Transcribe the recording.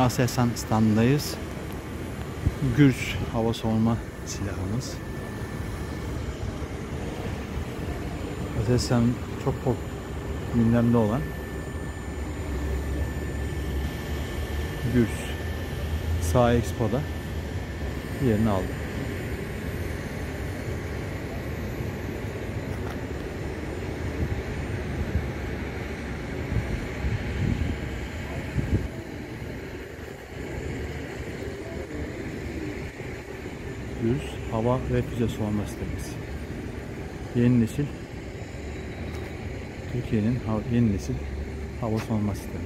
Aselsan standındayız. Gürs hava savunma silahımız. Aselsan çok pop gündemde olan Gürs Sağ Expo'da yerini aldı. Hava ve füze savunma sistemimiz. Yeni nesil Türkiye'nin yeni nesil hava savunma sistemi.